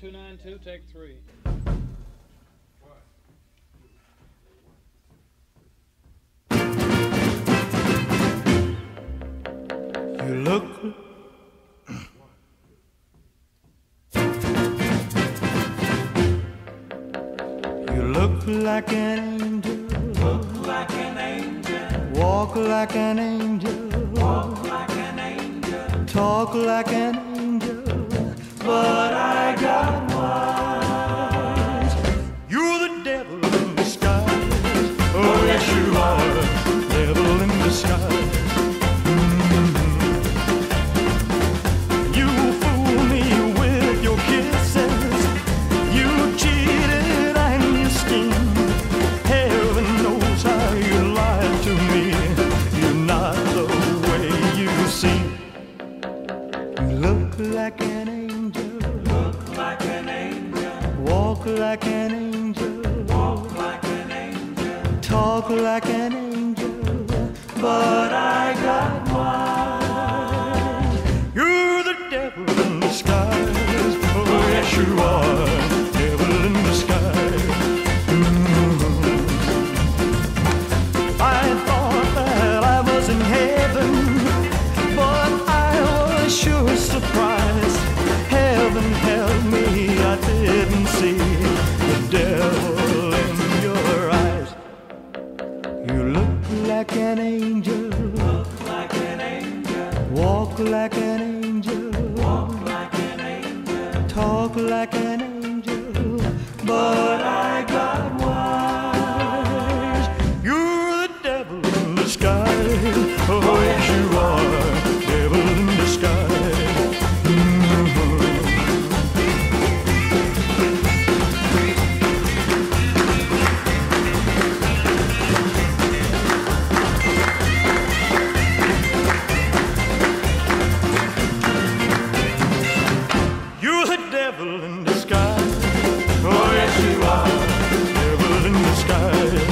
292, take three. You look You look like an angel. Look like an angel. Walk like an angel. Walk like an angel. Talk like an angel. Like an angel. Look like an angel. Walk like an angel. Walk like an angel. Talk like an angel. But I like an angel. Walk like an angel. Talk like an angel. sky.